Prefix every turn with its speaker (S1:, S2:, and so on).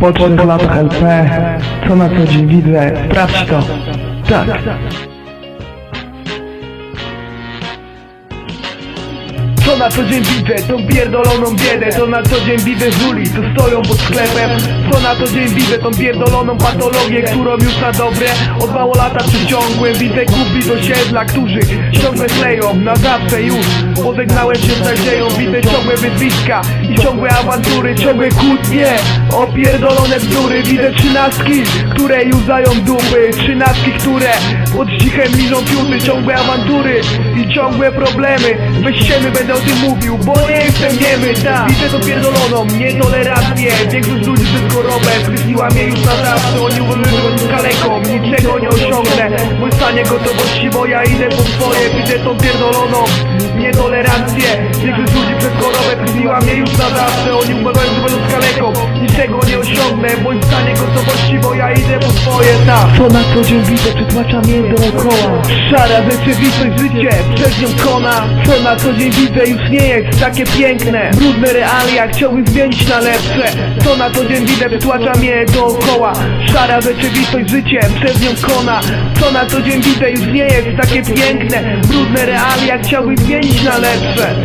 S1: Po trzech latach LP, co na co dzień widzę, sprawdź to. Tak. Co na co dzień widzę, tą pierdoloną biedę To na co dzień widzę żuli, co stoją pod sklepem. Co na co dzień widzę, tą pierdoloną patologię Którą już na dobre od mało lata przyciągłem. Widzę kupi z osiedla, którzy ciągle kleją Na zawsze już, pożegnałem się z nadzieją Widzę ciągłe wyzwiska i ciągłe awantury Ciągłe kłótnie, opierdolone bzdury Widzę trzynastki, które już dają dupy. Trzynastki, które pod cichem liżą pióry Ciągłe awantury i ciągłe problemy. Weź siemy będę o tym mówił, bo nie jestem niemy tak. Widzę to pierdoloną nietolerancję Większość ludzi przez chorobę skreśliła mnie już na zawsze. Oni uważają że kaleką, niczego nie osiągnę. Mój stanie gotowości, bo ja idę po swoje. Widzę tą pierdoloną nietolerancję Większość ludzi przez chorobę skreśliła mnie już na zawsze. Oni że będą kaleką, niczego Co na co dzień widzę, przytłacza mnie dookoła. Szara rzeczywistość, życie przez nią kona. Co na co dzień widzę już nie jest takie piękne. Brudne realia chciałbym zmienić na lepsze. Co na co dzień widzę, przytłacza mnie dookoła. Szara rzeczywistość, życie przez nią kona. Co na co dzień widzę już nie jest takie piękne. Brudne realia chciałbym zmienić na lepsze